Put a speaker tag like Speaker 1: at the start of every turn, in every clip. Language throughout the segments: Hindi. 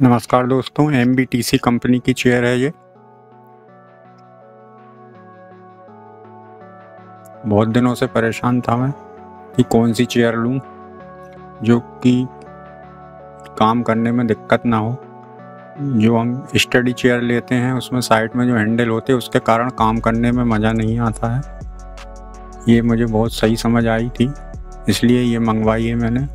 Speaker 1: नमस्कार दोस्तों MBTC कंपनी की चेयर है ये। बहुत दिनों से परेशान था मैं कि कौन सी चेयर लूँ, जो कि काम करने में दिक्कत ना हो। जो हम स्टडी चेयर लेते हैं, उसमें साइड में जो हैंडल होते हैं, उसके कारण काम करने में मज़ा नहीं आता है। ये मुझे बहुत सही समझ आई थी, इसलिए ये मंगवाई है मैंने।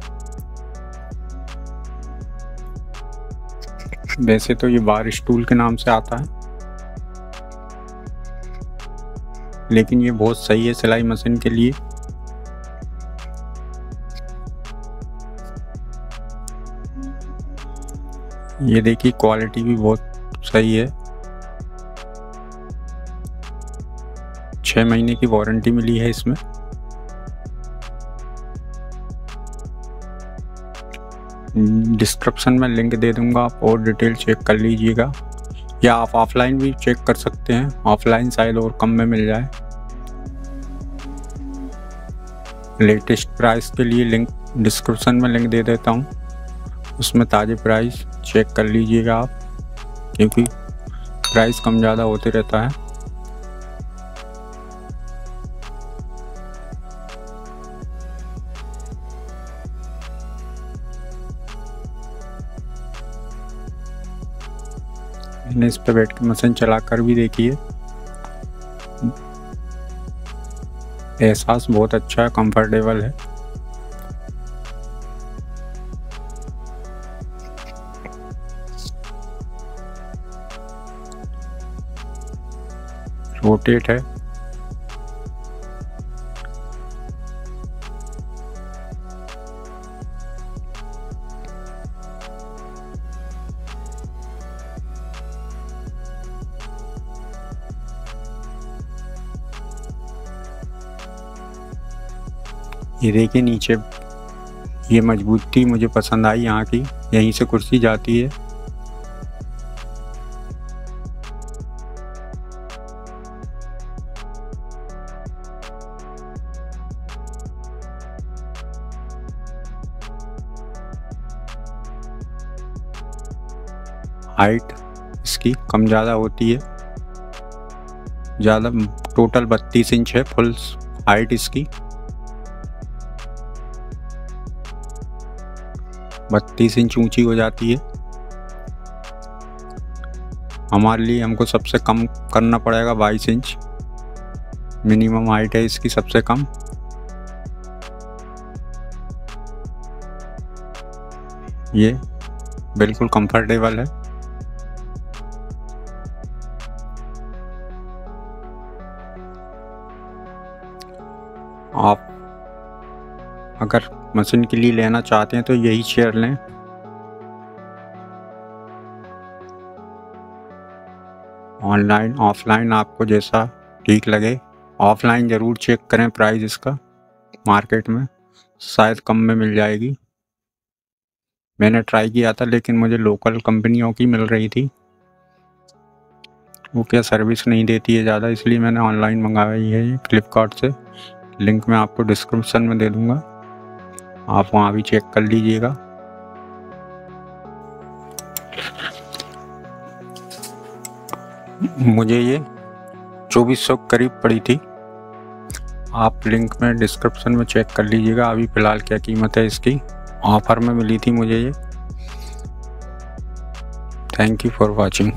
Speaker 1: वैसे तो ये बार स्टूल के नाम से आता है। लेकिन ये बहुत सही है सिलाई मशीन के लिए। ये देखिए, क्वालिटी भी बहुत सही है। छः महीने की वारंटी मिली है इसमें। डिस्क्रिप्शन में लिंक दे दूँगा, आप और डिटेल चेक कर लीजिएगा। या आप ऑफलाइन भी चेक कर सकते हैं ऑफलाइन शायद और कम में मिल जाए। लेटेस्ट प्राइस के लिए लिंक डिस्क्रिप्शन में लिंक दे देता हूँ। उसमें ताज़े प्राइस चेक कर लीजिएगा आप, क्योंकि प्राइस कम ज़्यादा होते रहता है। मैंने इस पर बैठ के मशीन चला कर भी देखी है। एहसास बहुत अच्छा है कंफर्टेबल है। रोटेट है। ये देखिए नीचे। ये मजबूती मुझे पसंद आई यहाँ की। यहीं से कुर्सी जाती है। हाइट इसकी कम ज़्यादा होती है। ज़्यादा टोटल बत्तीस इंच है फुल हाइट इसकी। बत्तीस इंच ऊँची हो जाती है। हमारे लिए हमको सबसे कम करना पड़ेगा बाईस इंच। मिनिमम हाइट है इसकी सबसे कम। ये बिल्कुल कंफर्टेबल है। आप अगर मशीन के लिए लेना चाहते हैं तो यही चेयर लें। ऑनलाइन, ऑफलाइन आपको जैसा ठीक लगे। ऑफलाइन ज़रूर चेक करें प्राइस इसका, मार्केट में। शायद कम में मिल जाएगी। मैंने ट्राई किया था, लेकिन मुझे लोकल कंपनियों की मिल रही थी। वो क्या सर्विस नहीं देती है ज़्यादा, इसलिए मैंने ऑनलाइन मंगाई है ये फ्लिपकार्ट से। लिंक मैं आपको डिस्क्रिप्शन में दे दूँगा। आप वहाँ भी चेक कर लीजिएगा। मुझे ये चौबीस सौ करीब पड़ी थी। आप लिंक में डिस्क्रिप्शन में चेक कर लीजिएगा, अभी फ़िलहाल क्या कीमत है इसकी। ऑफ़र में मिली थी मुझे ये। Thank you for watching